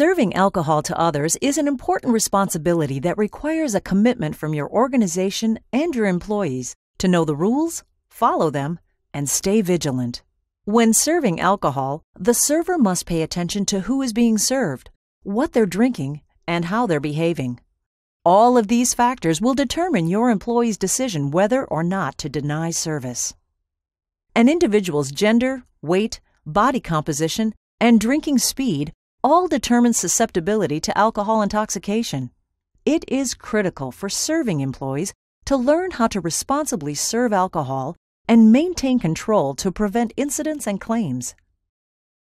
Serving alcohol to others is an important responsibility that requires a commitment from your organization and your employees to know the rules, follow them, and stay vigilant. When serving alcohol, the server must pay attention to who is being served, what they're drinking, and how they're behaving. All of these factors will determine your employee's decision whether or not to deny service. An individual's gender, weight, body composition, and drinking speed all determine susceptibility to alcohol intoxication. It is critical for serving employees to learn how to responsibly serve alcohol and maintain control to prevent incidents and claims.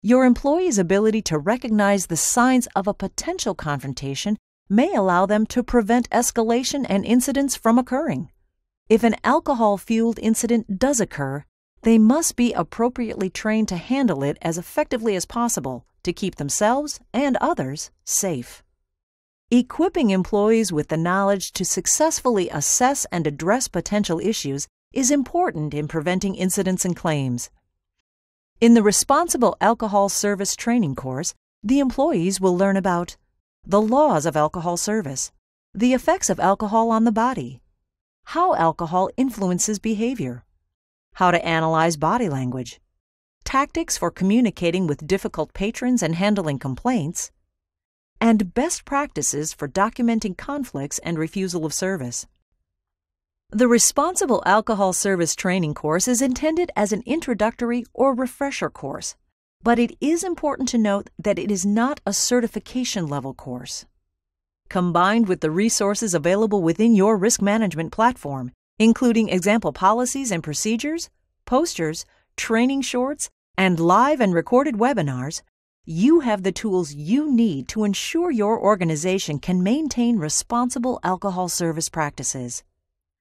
Your employee's ability to recognize the signs of a potential confrontation may allow them to prevent escalation and incidents from occurring. If an alcohol fueled incident does occur, they must be appropriately trained to handle it as effectively as possible to keep themselves and others safe. Equipping employees with the knowledge to successfully assess and address potential issues is important in preventing incidents and claims. In the Responsible Alcohol Service Training course, the employees will learn about the laws of alcohol service, the effects of alcohol on the body, how alcohol influences behavior, how to analyze body language, tactics for communicating with difficult patrons and handling complaints, and best practices for documenting conflicts and refusal of service. The Responsible Alcohol Service Training course is intended as an introductory or refresher course but it is important to note that it is not a certification level course. Combined with the resources available within your risk management platform, including example policies and procedures, posters, training shorts, and live and recorded webinars, you have the tools you need to ensure your organization can maintain responsible alcohol service practices.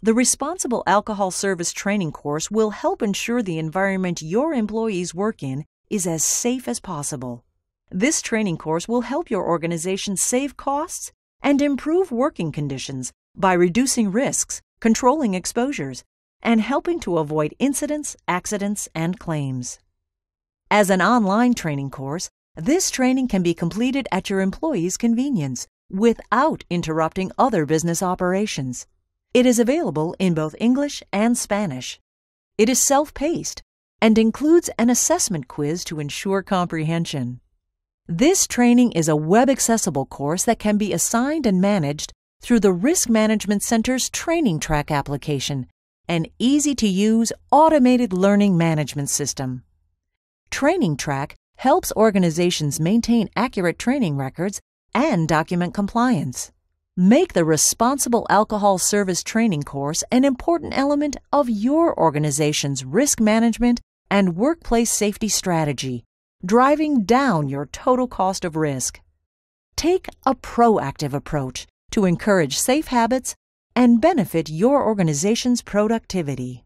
The Responsible Alcohol Service Training course will help ensure the environment your employees work in is as safe as possible. This training course will help your organization save costs and improve working conditions by reducing risks, controlling exposures, and helping to avoid incidents, accidents, and claims. As an online training course, this training can be completed at your employee's convenience without interrupting other business operations. It is available in both English and Spanish. It is self-paced and includes an assessment quiz to ensure comprehension. This training is a web accessible course that can be assigned and managed through the Risk Management Center's Training Track application, an easy to use automated learning management system. Training Track helps organizations maintain accurate training records and document compliance. Make the Responsible Alcohol Service Training course an important element of your organization's risk management and workplace safety strategy, driving down your total cost of risk. Take a proactive approach to encourage safe habits and benefit your organization's productivity.